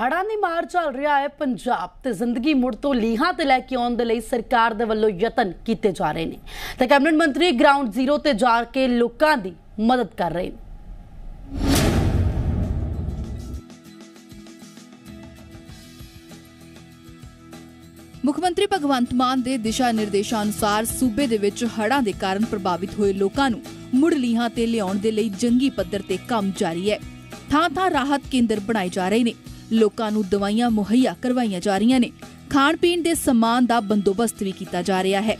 ਹੜਾਂ ਦੀ ਮਾਰ ਚੱਲ ਰਿਹਾ ਹੈ ਪੰਜਾਬ ਤੇ ਜ਼ਿੰਦਗੀ ਮੁੜ ਤੋਂ ਲੀਹਾਂ ਤੇ ਲੈ ਕੇ ਆਉਣ ਦੇ ਲਈ ਸਰਕਾਰ ਦੇ ਵੱਲੋਂ ਯਤਨ ਕੀਤੇ ਜਾ ਰਹੇ ਨੇ। ਤੇ ਕੈਬਨਿਟ ਮੰਤਰੀ ਗਰਾਊਂਡ ਜ਼ੀਰੋ ਤੇ ਜਾ ਕੇ ਲੋਕਾਂ ਦੀ ਮਦਦ ਕਰ ਰਹੇ ਨੇ। ਮੁੱਖ ਮੰਤਰੀ ਭਗਵੰਤ ਮਾਨ ਦੇ ਦਿਸ਼ਾ ਨਿਰਦੇਸ਼ਾਂ ਅਨੁਸਾਰ ਸੂਬੇ ਦੇ ਵਿੱਚ ਹੜ੍ਹਾਂ ਦੇ ਕਾਰਨ ਪ੍ਰਭਾਵਿਤ ਹੋਏ ਲੋਕਾਂ ਨੂੰ ਮੁੜ ਲੀਹਾਂ ਤੇ ਲਿਆਉਣ ਦੇ ਲਈ ਜੰਗੀ ਪੱਧਰ ਤੇ ਕੰਮ ਜਾਰੀ ਹੈ। ਥਾਂ-ਥਾਂ ਰਾਹਤ ਕੇਂਦਰ ਬਣਾਏ ਜਾ ਰਹੇ ਨੇ। ਲੋਕਾਂ ਨੂੰ ਦਵਾਈਆਂ ਮੁਹੱਈਆ ਕਰਵਾਈਆਂ ਜਾ ਰਹੀਆਂ ਨੇ। ਖਾਣ ਪੀਣ ਦੇ ਸਮਾਨ ਦਾ ਬੰਦੋਬਸਤ ਵੀ ਕੀਤਾ ਜਾ ਰਿਹਾ ਹੈ।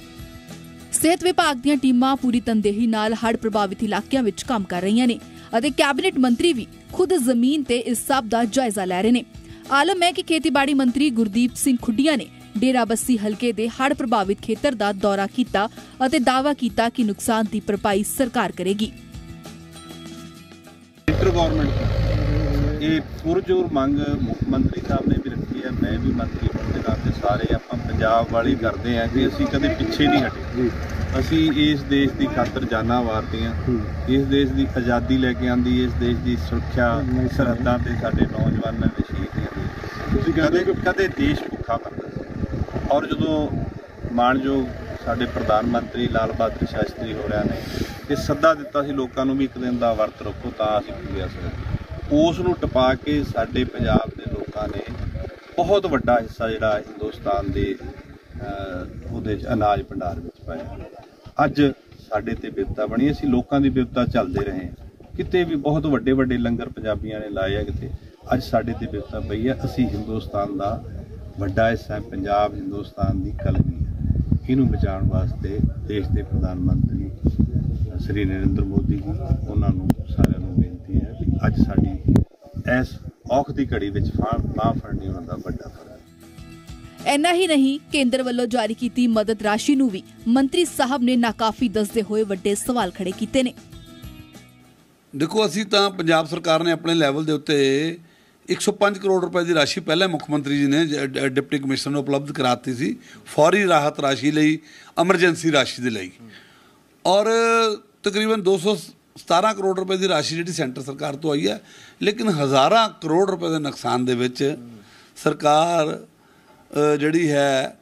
ਸਿਹਤ ਵਿਭਾਗ ਦੀਆਂ ਟੀਮਾਂ ਪੂਰੀ ਤੰਦੇਹੀ ਨਾਲ ਹੜ੍ਹ ਪ੍ਰਭਾਵਿਤ ਇਲਾਕਿਆਂ ਵਿੱਚ ਕੰਮ ਕਰ ਰਹੀਆਂ ਨੇ ਅਤੇ ਕੈਬਨਿਟ ਮੰਤਰੀ ਵੀ ਖੁਦ ਜ਼ਮੀਨ ਤੇ ਇਸ ਸਭ ਦਾ ਜਾਇਜ਼ਾ ਲੈ ਰਹੇ ਨੇ। ਆਲਮ ਹੈ ਕਿ ਖੇਤੀਬਾੜੀ ਮੰਤਰੀ ਗੁਰਦੀਪ ਸਿੰਘ ਖੁੱਡੀਆਂ ਨੇ ਡੇਰਾਬੱਸੀ ਹਲਕੇ ਦੇ ਹੜ੍ਹ ਪ੍ਰਭਾਵਿਤ ਖੇਤਰ ਦਾ ਦੌਰਾ ਕੀਤਾ ਅਤੇ ਦਾਅਵਾ ਕੀਤਾ ਕਿ ਨੁਕਸਾਨ ਦੀ ਭਰਪਾਈ ਸਰਕਾਰ ਕਰੇਗੀ। ਸੈਂਟਰ ਗਵਰਨਮੈਂਟ ਇਹ ਪੁਰਜੋਰ ਮੰਗ ਮੁੱਖ ਮੰਤਰੀ ਸਾਹਿਬ ਨੇ ਵੀ ਰੱਖੀ ਹੈ। ਮੈਂ ਵੀ ਮੰਤਰੀ ਦੇ ਨਾਤੇ ਸਾਰੇ ਆਪਾਂ ਪੰਜਾਬ ਵਾਲੀ ਕਰਦੇ ਆ ਕਿ ਅਸੀਂ ਕਦੇ ਪਿੱਛੇ ਨਹੀਂ ਹਟੇ। ਅਸੀਂ ਇਸ ਦੇਸ਼ ਦੀ ਖਾਤਰ ਜਾਨਾਂ ਵਾਰਦੀਆਂ ਇਸ ਦੇਸ਼ ਦੀ ਆਜ਼ਾਦੀ ਲੈ ਕੇ ਆਂਦੀ ਇਸ ਦੇਸ਼ ਦੀ ਸੁਰੱਖਿਆ ਸਰਹੱਦਾਂ ਤੇ ਸਾਡੇ ਨੌਜਵਾਨਾਂ ਦੇ ਸ਼ਹੀਦੀਆਂ ਤੁਸੀਂ ਕਦੇ ਕਦੇ ਦੇਸ਼ ਭੁੱਖਾ ਮਰਦਾ ਔਰ ਜਦੋਂ ਮਾਣਯੋਗ ਸਾਡੇ ਪ੍ਰਧਾਨ ਮੰਤਰੀ ਲਾਲ ਬਹਾਦਰ ਸ਼ਾਸਤਰੀ ਹੋਰਿਆਂ ਨੇ ਇਹ ਸੱਦਾ ਦਿੱਤਾ ਸੀ ਲੋਕਾਂ ਨੂੰ ਵੀ ਇੱਕ ਦਿਨ ਦਾ ਵਰਤ ਰੱਖੋ ਤਾਂ ਅਸੀਂ ਪੂਰੇ ਸਕਦੇ ਉਸ ਨੂੰ ਟਪਾ ਕੇ ਸਾਡੇ ਪੰਜਾਬ ਦੇ ਲੋਕਾਂ ਨੇ ਬਹੁਤ ਵੱਡਾ ਹਿੱਸਾ ਜਿਹੜਾ ਹਿੰਦੁਸਤਾਨ ਦੇ ਉਹਦੇ ਚ ਅਨਾਜ ਭੰਡਾਰ ਵਿੱਚ ਪਾਇਆ। ਅੱਜ ਸਾਡੇ ਤੇ ਬਿਪਤਾ ਬਣੀ, ਅਸੀਂ ਲੋਕਾਂ ਦੀ ਬਿਪਤਾ ਚੱਲਦੇ ਰਹੇ ਹਾਂ। ਕਿਤੇ ਵੀ ਬਹੁਤ ਵੱਡੇ ਵੱਡੇ ਲੰਗਰ ਪੰਜਾਬੀਆਂ ਨੇ ਲਾਏ ਆ ਕਿਤੇ, ਅੱਜ ਸਾਡੇ ਤੇ ਬਿਪਤਾ ਪਈ ਹੈ ਅਸੀਂ ਹਿੰਦੁਸਤਾਨ ਦਾ ਵੱਡਾ ਹਿੱਸਾ ਪੰਜਾਬ ਹਿੰਦੁਸਤਾਨ ਦੀ ਕਲਮੀ ਹੈ ਇਹਨੂੰ ਬਚਾਉਣ ਵਾਸਤੇ ਦੇਸ਼ ਦੇ ਪ੍ਰਧਾਨ ਮੰਤਰੀ ਸ੍ਰੀ ਨਰਿੰਦਰ ਮੋਦੀ ਜੀ ਉਹਨਾਂ ਨੂੰ ਸਾਰਿਆਂ ਨੂੰ ਬੇਨਤੀ ਹੈ ਕਿ ਅੱਜ ਸਾਡੀ ਇਸ ਔਖ ਦੀ ਘੜੀ ਵਿੱਚ ਫਾਂ ਬਾਂਹ ਫੜਨੀ ਉਹਨਾਂ ਦਾ ਵੱਡਾ ਫਰਜ਼ ਹੈ। ਇੰਨਾ ਹੀ ਨਹੀਂ ਕੇਂਦਰ ਵੱਲੋਂ ਜਾਰੀ ਕੀਤੀ ਮਦਦ ਰਾਸ਼ੀ ਨੂੰ ਵੀ ਮੰਤਰੀ ਸਾਹਿਬ ਨੇ ਨਾਕਾਫੀ ਦੱਸਦੇ ਹੋਏ ਵੱਡੇ ਸਵਾਲ ਖੜੇ ਕੀਤੇ ਨੇ। ਦੇਖੋ ਅਸੀਂ ਤਾਂ ਪੰਜਾਬ ਸਰਕਾਰ ਨੇ ਆਪਣੇ ਲੈਵਲ ਦੇ ਉੱਤੇ 105 ਕਰੋੜ ਰੁਪਏ ਦੀ ਰਾਸ਼ੀ ਪਹਿਲਾਂ ਮੁੱਖ ਮੰਤਰੀ ਜੀ ਨੇ ਡਿਪਟੀ ਕਮਿਸ਼ਨਰ ਨੂੰ ਉਪਲਬਧ ਕਰਾਤੀ ਸੀ ਫੌਰੀ ਰਾਹਤ ਰਾਸ਼ੀ ਲਈ ਐਮਰਜੈਂਸੀ ਰਾਸ਼ੀ ਦੇ ਲਈ। ਔਰ ਤਕਰੀਬਨ 217 ਕਰੋੜ ਰੁਪਏ ਦੀ ਰਾਸ਼ੀ ਜਿਹੜੀ ਸੈਂਟਰ ਸਰਕਾਰ ਤੋਂ ਆਈ ਹੈ, ਲੇਕਿਨ ਹਜ਼ਾਰਾਂ ਕਰੋੜ ਰੁਪਏ ਦੇ ਨੁਕਸਾਨ ਦੇ ਵਿੱਚ ਸਰਕਾਰ ਜਿਹੜੀ ਹੈ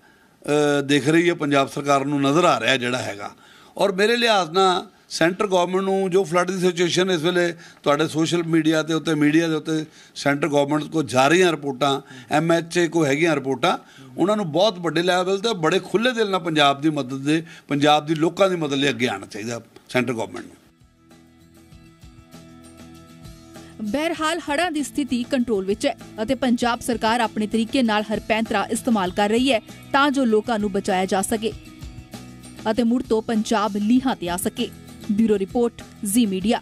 ਦੇਖ ਰਹੀ ਹੈ, ਪੰਜਾਬ ਸਰਕਾਰ ਨੂੰ ਨਜ਼ਰ ਆ ਰਿਹਾ ਜਿਹੜਾ ਹੈਗਾ। ਔਰ ਮੇਰੇ ਲਿਹਾਜ਼ ਨਾਲ ਸੈਂਟਰ ਗਵਰਨਮੈਂਟ ਨੂੰ ਜੋ ਫਲੱਡ ਦੀ ਸਿਚੁਏਸ਼ਨ ਇਸ ਵੇਲੇ ਤੁਹਾਡੇ ਸੋਸ਼ਲ ਮੀਡੀਆ ਤੇ ਉੱਤੇ, ਮੀਡੀਆ ਦੇ ਉੱਤੇ ਸੈਂਟਰ ਗਵਰਨਮੈਂਟ ਕੋ ਜਾ ਰਹੀਆਂ ਰਿਪੋਰਟਾਂ, ਐਮਐਚਏ ਕੋ ਹੈਗੀਆਂ ਰਿਪੋਰਟਾਂ, ਉਹਨਾਂ ਨੂੰ ਬਹੁਤ ਵੱਡੇ ਲੈਵਲ ਤੇ ਬੜੇ ਖੁੱਲੇ ਦਿਲ ਨਾਲ ਪੰਜਾਬ ਦੀ ਮਦਦ ਦੇ, ਪੰਜਾਬ ਦੀ ਲੋਕਾਂ ਦੀ ਮਦਦ ਲਈ ਅੱਗੇ ਆਉਣਾ ਚਾਹੀਦਾ ਸੈਂਟਰ ਗਵਰਨਮੈਂਟ ਨੂੰ। ਬਹਰਹਾਲ ਹੜ੍ਹਾਂ ਦੀ ਸਥਿਤੀ ਕੰਟਰੋਲ ਵਿੱਚ ਹੈ ਅਤੇ ਪੰਜਾਬ ਸਰਕਾਰ ਆਪਣੇ ਤਰੀਕੇ ਨਾਲ ਹਰ ਪੈਂਤਰਾ ਇਸਤੇਮਾਲ ਕਰ ਰਹੀ ਹੈ ਤਾਂ ਜੋ ਲੋਕਾਂ ਨੂੰ ਬਚਾਇਆ ਜਾ ਸਕੇ ਅਤੇ ਮੁੜ ਤੋਂ ਪੰਜਾਬ ਲੀਹਾਂ ਤੇ ਆ ਸਕੇ। Bureau report, Zee Media.